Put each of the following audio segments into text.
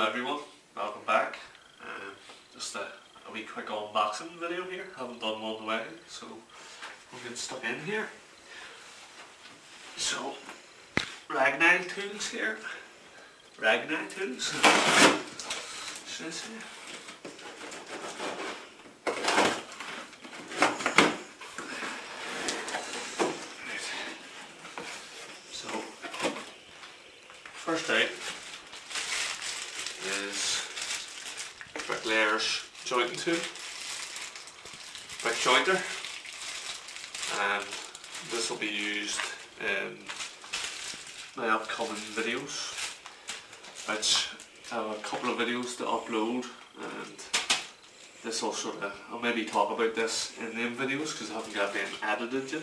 Hello everyone, welcome back. Um, just a, a wee quick unboxing video here. Haven't done one in a while, so we'll get stuck in here. So, Ragni tools here. Ragni tools. So, first out is bricklayer's jointing tool, brick jointer, and this will be used in my upcoming videos, which I have a couple of videos to upload, and this will sort of, I'll maybe talk about this in them videos because I haven't got them edited yet.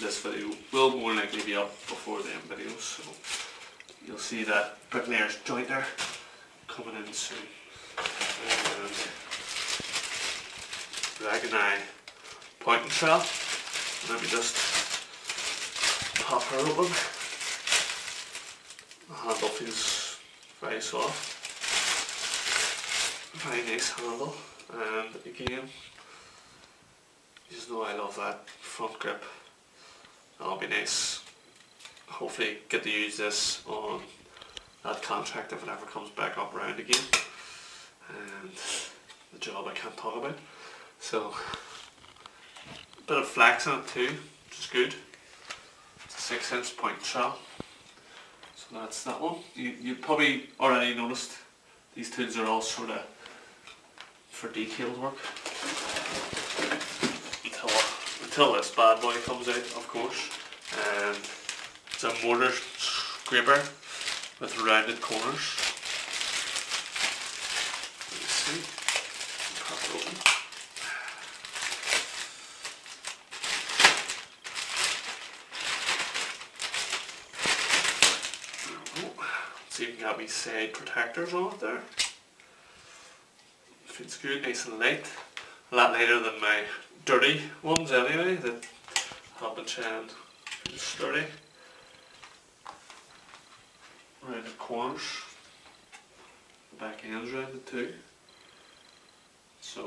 This video will more likely be up before them videos, so you'll see that bricklayer's jointer coming in soon. Ragni pointing trowel. Let me just pop her open. The handle feels very soft. Very nice handle. And again, you just know I love that front grip. That'll be nice. Hopefully get to use this on that contract if it ever comes back up around again. And the job I can't talk about. So, a bit of flex on it too, which is good. It's a 6 inch point trowel. So that's that one. You, you probably already noticed these tools are all sort of for detailed work. Until, until this bad boy comes out, of course. And it's a mortar scraper with rounded corners. Let me see. Pop it open. There we go. Get me side protectors on it there. Feels good, nice and light. A lot lighter than my dirty ones anyway that have been trying feel sturdy corners. The back end's rounded too. So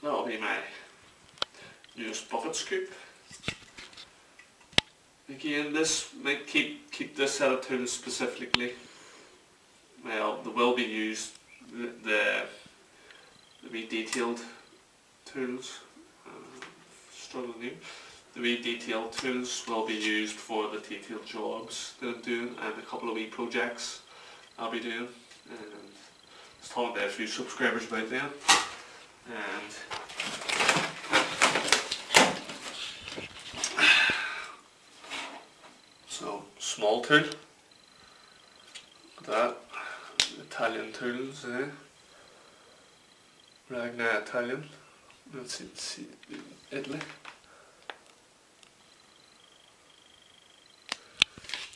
that'll be my newest bucket scoop. Again, this might keep keep this set of tools specifically. Well, they will be used the the, wee detailed tools. Uh, struggling here the wee detailed tools will be used for the detailed jobs that I'm doing and a couple of wee projects I'll be doing. And just talking to a few subscribers about them. And so small tool. That Ragni Italian. That's in Italy.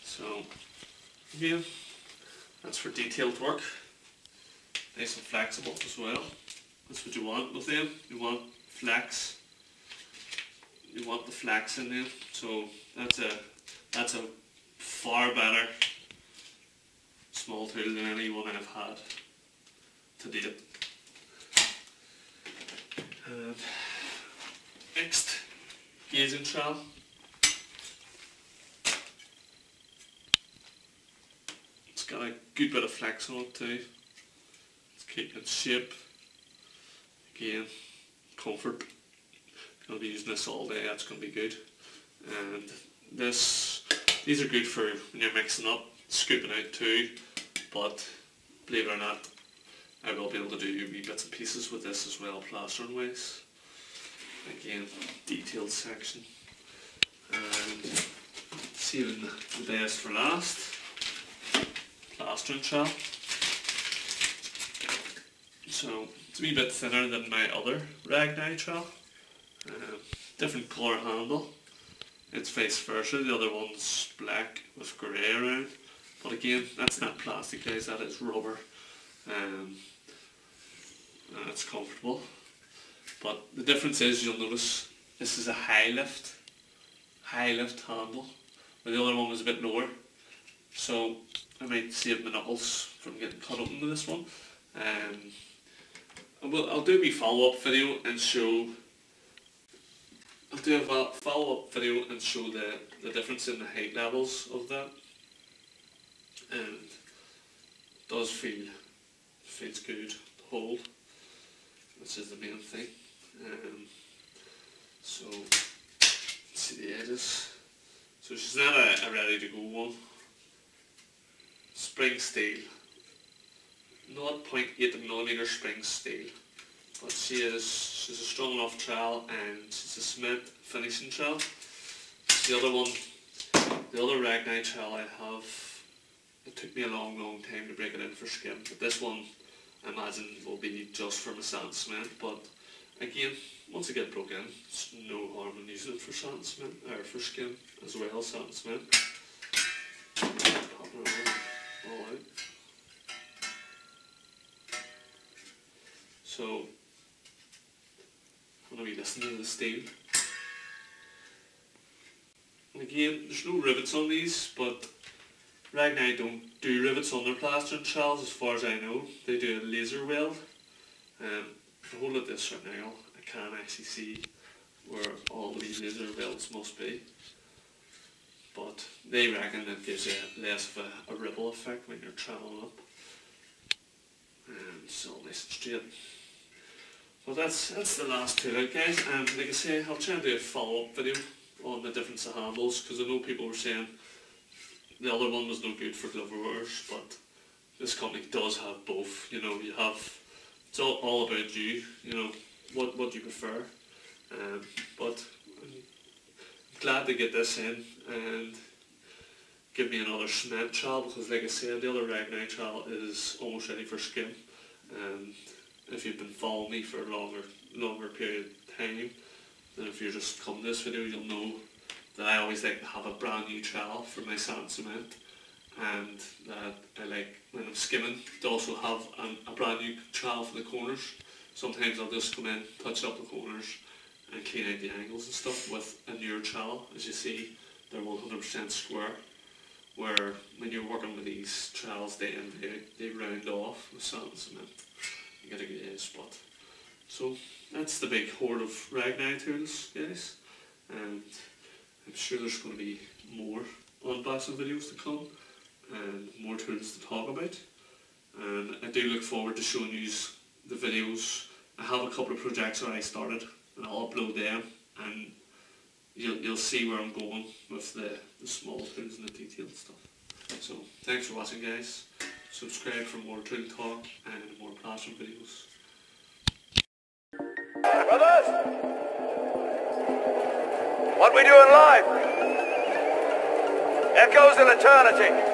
So again, that's for detailed work. Nice and flexible as well. That's what you want with them. You want flex. You want the flex in them. So that's a that's a far better small tool than any one I've had to date. And uh, next, gauging trowel. got a good bit of flex on it too. It's keeping its shape. Again, comfort. Gonna be using this all day, that's gonna be good. And this, these are good for when you're mixing up, scooping out too, but believe it or not, I will be able to do wee bits and pieces with this as well, plastering ways. Again, detailed section. And saving the best for last plastering trowel. So it's a wee bit thinner than my other Ragni trowel. Uh, different colour handle. It's vice versa, the other one's black with grey around. But again, that's not plastic guys, that is rubber. Um, and it's comfortable. But the difference is you'll notice this is a high lift, high lift handle, where the other one was a bit lower. So I might save my knuckles from getting cut open with this one. Um, we'll, I'll do my follow-up video and show I'll do a follow-up video and show the, the difference in the height levels of that and it does feel feels good to hold which is the main thing. Um, so see the edges. So she's not a, a ready to go one. Spring steel. Not 0.8 millimeter spring steel. But she is she's a strong enough trowel and she's a cement finishing trowel. The other one the other Ragni trowel I have. It took me a long long time to break it in for skim but this one imagine will be just for a sand cement but again once I get broken it's no harm in using it for sand cement or for skin as well sand cement all out. So I'm going to be listening to the steel and again there's no rivets on these but Ragni don't do rivets on their plastering shells as far as I know. They do a laser weld. Um, if I hold it this right now, I can't actually see where all these laser welds must be. But they reckon it gives you less of a, a ripple effect when you're travelling up. And so nice and straight. Well that's that's the last two out guys and like I say I'll try and do a follow up video on the difference of handles because I know people were saying the other one was no good for glove wearers, but this company does have both. You know, you have it's all, all about you. You know what what you prefer. Um, but I'm glad to get this in and give me another cement because, like I said, the other Ragni trowel is almost ready for skim. And if you've been following me for a longer longer period of time, then if you're just coming this video, you'll know that I always like to have a brand new trowel for my sand cement and that I like when I'm skimming to also have an, a brand new trowel for the corners. Sometimes I'll just come in, touch up the corners and clean out the angles and stuff with a newer trowel. As you see, they're 100% square. Where when you're working with these trowels, they, they, they round off with sand cement. You get a good spot. So that's the big hoard of Ragni tools, guys. And I'm sure there's going to be more unboxing videos to come and more tools to talk about. And I do look forward to showing you the videos. I have a couple of projects that I started and I'll upload them and you'll, you'll see where I'm going with the, the small tools and the detailed stuff. So thanks for watching guys. Subscribe for more tool talk and more classroom videos. Brothers! What we do in life echoes in eternity.